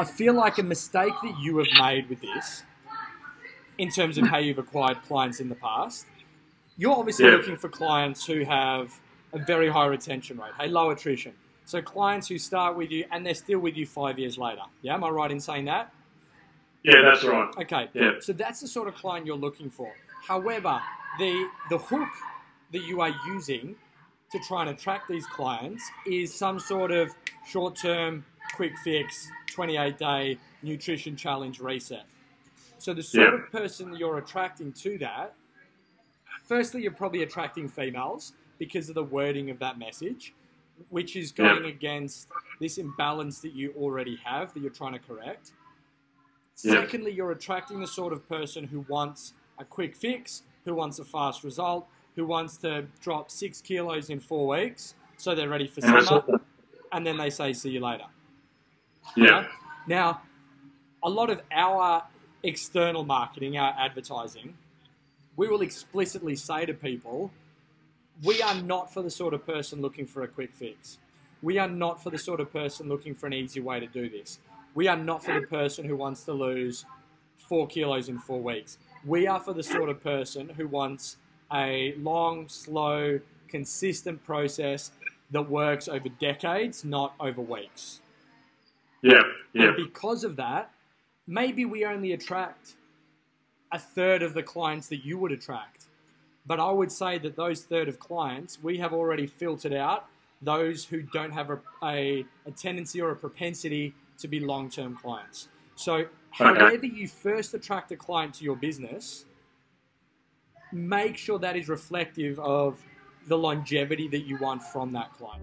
I feel like a mistake that you have made with this, in terms of how you've acquired clients in the past, you're obviously Yeah. looking for clients who have a very high retention rate, hey, low attrition. So clients who start with you and they're still with you five years later. Yeah, am I right in saying that? Yeah, that's right. Okay. Yeah. So that's the sort of client you're looking for. However, the the hook that you are using to try and attract these clients is some sort of short-term quick fix 28 day nutrition challenge reset. So the sort Yeah. of person you're attracting to that firstly you're probably attracting females because of the wording of that message which is Yeah. going against this imbalance that you already have that you're trying to correct. Yeah. Secondly, you're attracting the sort of person who wants a quick fix, who wants a fast result, who wants to drop six kilos in four weeks so they're ready for And I saw summer, and then they say, see you later. Yeah. Now, a lot of our external marketing, our advertising, we will explicitly say to people, we are not for the sort of person looking for a quick fix. We are not for the sort of person looking for an easy way to do this. We are not for the person who wants to lose four kilos in four weeks. We are for the sort of person who wants a long, slow, consistent process that works over decades, not over weeks. Yeah. Yeah. And because of that, maybe we only attract a third of the clients that you would attract. But I would say that those third of clients, we have already filtered out those who don't have a, a, a tendency or a propensity to be long term clients. So, however you first attract a client to your business, make sure that is reflective of the longevity that you want from that client.